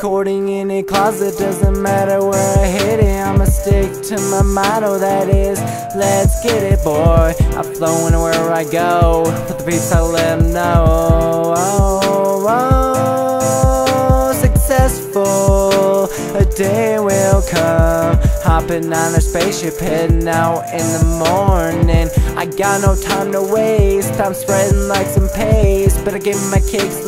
Hoarding in a closet doesn't matter where I hit it I'ma stick to my motto that is Let's get it boy. I flow anywhere I go Put the beats I let them know oh, oh, Successful A day will come. Hopping on a spaceship heading out in the morning. I got no time to waste I'm spreading like some paste Better get my cakes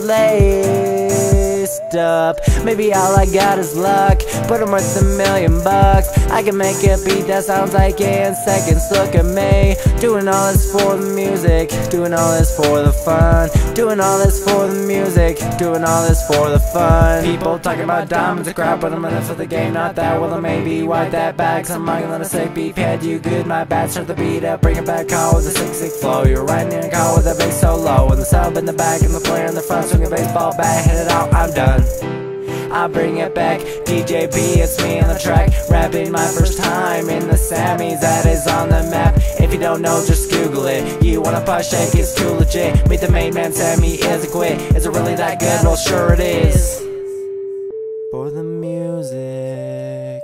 laced up. Maybe all I got is luck. But I'm worth a million bucks. I can make a beat that sounds like in seconds. Look at me Doing all this for the music. Doing all this for the fun. Doing all this for the music. Doing all this for the fun. People talking about diamonds and crap But I'm in it for the game, not that. Well, maybe wipe that back. Some money on a sick beat Pad you good, my bad. Start the beat up, bring it back. Call with a sick, sick flow. You're riding in a car with a bass so low And the sub in the back and the player in the front. Swing a baseball bat, hit it out, I'm done I bring it back. DJ B, it's me on the track. Rapping my first time in the Sammys That is on the map. If you don't know, just Google it. You wanna buy shake, it's too legit. Meet the main man, Sammy is a quit. Is it really that good? Well, sure it is. For the music.